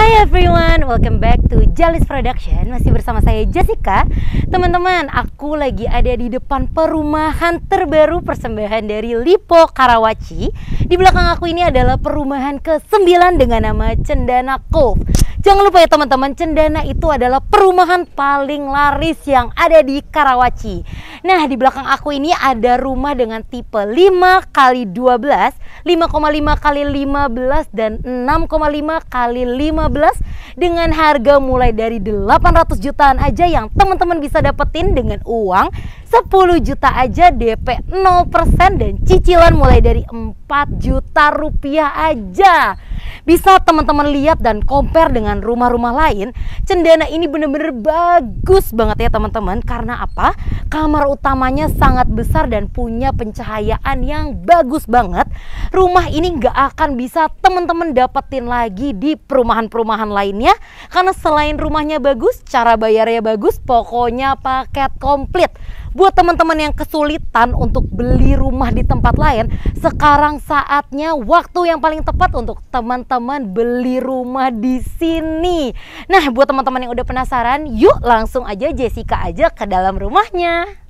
Hai everyone, welcome back to Jalis Production. Masih bersama saya Jessica. Teman-teman, aku lagi ada di depan perumahan terbaru persembahan dari Lipo Karawaci. Di belakang aku ini adalah perumahan ke-9 dengan nama Cendana Cove Jangan lupa ya teman-teman, Cendana itu adalah perumahan paling laris yang ada di Karawaci. Nah, di belakang aku ini ada rumah dengan tipe 5 kali 12, 5,5 kali 15 dan 6,5 kali 15 dengan harga mulai dari 800 jutaan aja yang teman-teman bisa dapetin dengan uang 10 juta aja DP 0% dan cicilan mulai dari 4 juta rupiah aja bisa teman-teman lihat dan compare dengan rumah-rumah lain cendana ini bener-bener bagus banget ya teman-teman. Karena apa? Kamar utamanya sangat besar dan punya pencahayaan yang bagus banget. Rumah ini nggak akan bisa teman-teman dapetin lagi di perumahan-perumahan lainnya. Karena selain rumahnya bagus cara bayarnya bagus pokoknya paket komplit buat teman-teman yang kesulitan untuk beli rumah di tempat lain, sekarang saatnya waktu yang paling tepat untuk teman-teman beli rumah di sini. Nah, buat teman-teman yang udah penasaran, yuk langsung aja Jessica aja ke dalam rumahnya.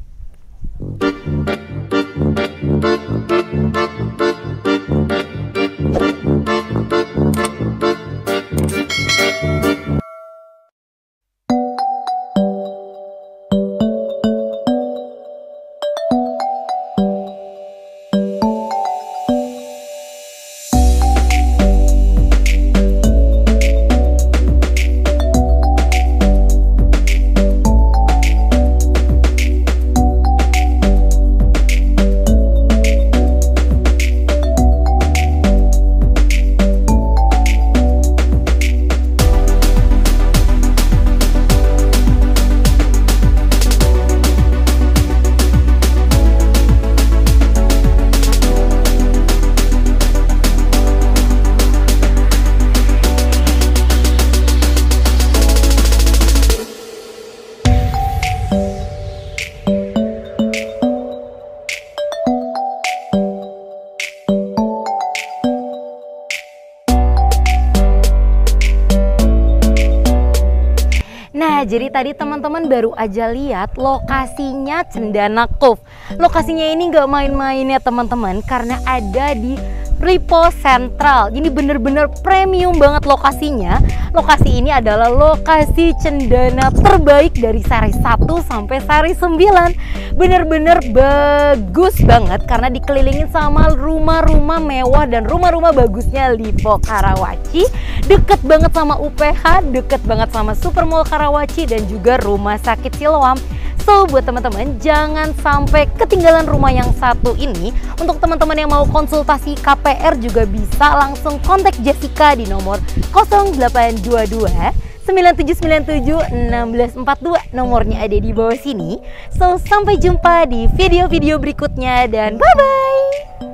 Nah, jadi tadi teman-teman baru aja lihat lokasinya Cendana Cove. Lokasinya ini nggak main-main ya teman-teman, karena ada di Ripo Central. Ini bener-bener premium banget lokasinya. Lokasi ini adalah lokasi cendana terbaik dari seri 1 sampai seri 9. Bener-bener bagus banget karena dikelilingin sama rumah-rumah mewah dan rumah-rumah bagusnya Lipo Karawaci. Deket banget sama UPH, deket banget sama Supermall Karawaci dan juga Rumah Sakit Siloam. So buat teman-teman jangan sampai ketinggalan rumah yang satu ini. Untuk teman-teman yang mau konsultasi KPR juga bisa langsung kontak Jessica di nomor 0822 9797 1642 nomornya ada di bawah sini. So sampai jumpa di video-video berikutnya dan bye bye.